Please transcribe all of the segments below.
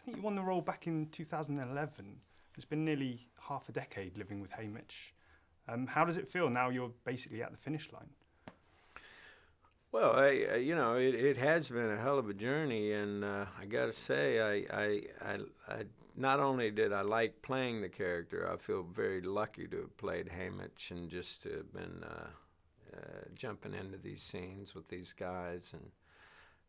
I think you won the role back in 2011. It's been nearly half a decade living with Haymitch. Um, how does it feel now you're basically at the finish line? Well, I, I, you know, it, it has been a hell of a journey, and uh, I got to say, I, I, I, I, not only did I like playing the character, I feel very lucky to have played Haymitch and just to have been uh, uh, jumping into these scenes with these guys and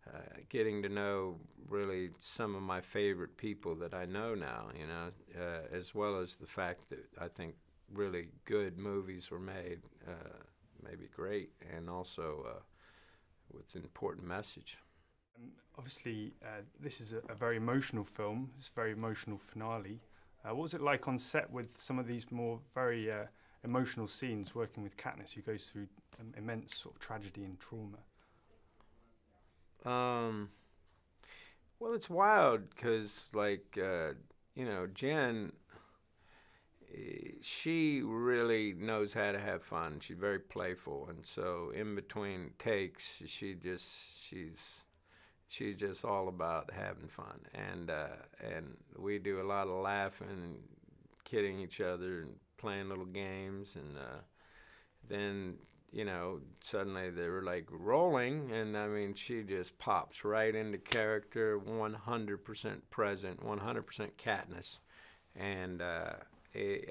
uh, getting to know really some of my favorite people that I know now, you know, uh, as well as the fact that I think really good movies were made, uh, maybe great, and also uh, with an important message. Um, obviously, uh, this is a, a, very emotional film. It's a very emotional finale. Uh, what was it like on set with some of these more very emotional scenes working with Katniss, who goes through um, immense sort of tragedy and trauma? Um, well, it's wild because, like, uh, you know, Jen she really knows how to have fun. She's very playful, and so in between takes, she just she's she's just all about having fun, and uh, and we do a lot of laughing, and kidding each other, and playing little games, and uh, then you know suddenly they were like rolling, and I mean she just pops right into character, 100% present, 100% Katniss, and. Uh,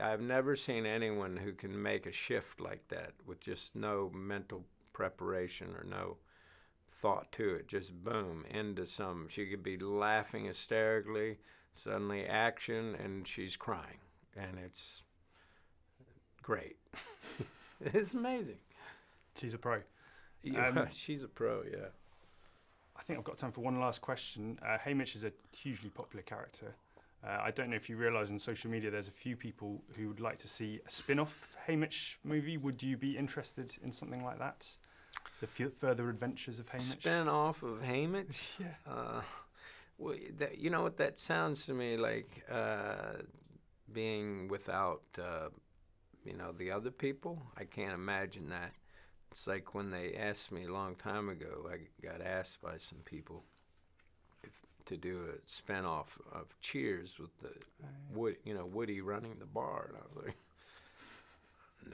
I've never seen anyone who can make a shift like that with just no mental preparation or no thought to it. Just boom, into some. She could be laughing hysterically, suddenly action, and she's crying. And it's great. it's amazing. She's a pro. Yeah, um, she's a pro, yeah. I think I've got time for one last question. Uh, Haymitch is a hugely popular character. Uh, I don't know if you realise on social media there's a few people who would like to see a spin-off Haymitch movie. Would you be interested in something like that? The further adventures of Haymitch? Spin-off of Haymitch? yeah. Uh, well, that, you know what, that sounds to me like uh, being without, uh, you know, the other people. I can't imagine that. It's like when they asked me a long time ago, I got asked by some people, to do a spinoff of Cheers with the Woody, you know, Woody running the bar, and I was like,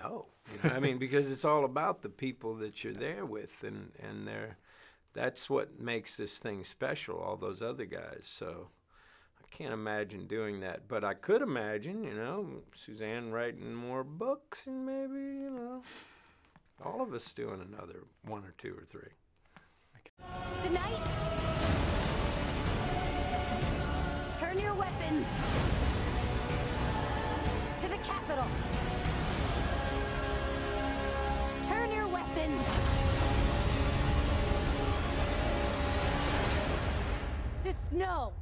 no, you know, I mean, because it's all about the people that you're there with, and and they're that's what makes this thing special. All those other guys, so. I can't imagine doing that, but I could imagine, you know, Suzanne writing more books and maybe, you know, all of us doing another one or two or three. Tonight, Turn your weapons to the Capitol. Turn your weapons to snow.